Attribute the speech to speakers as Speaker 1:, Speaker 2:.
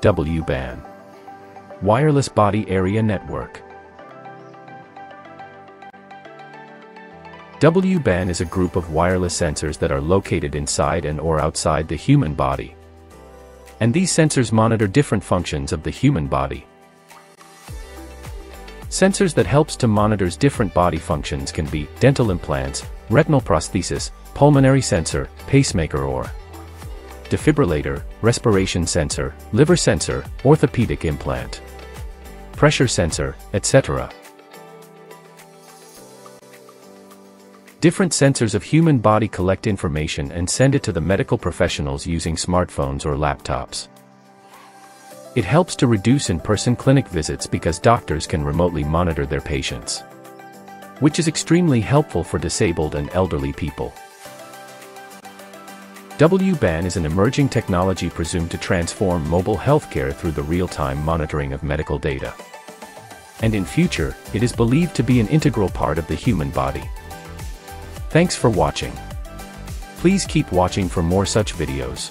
Speaker 1: W-BAN. Wireless Body Area Network. W-BAN is a group of wireless sensors that are located inside and or outside the human body. And these sensors monitor different functions of the human body. Sensors that helps to monitors different body functions can be dental implants, retinal prosthesis, pulmonary sensor, pacemaker or defibrillator, respiration sensor, liver sensor, orthopedic implant, pressure sensor, etc. Different sensors of human body collect information and send it to the medical professionals using smartphones or laptops. It helps to reduce in-person clinic visits because doctors can remotely monitor their patients. Which is extremely helpful for disabled and elderly people. W-BAN is an emerging technology presumed to transform mobile healthcare through the real-time monitoring of medical data. And in future, it is believed to be an integral part of the human body. Thanks for watching. Please keep watching for more such videos.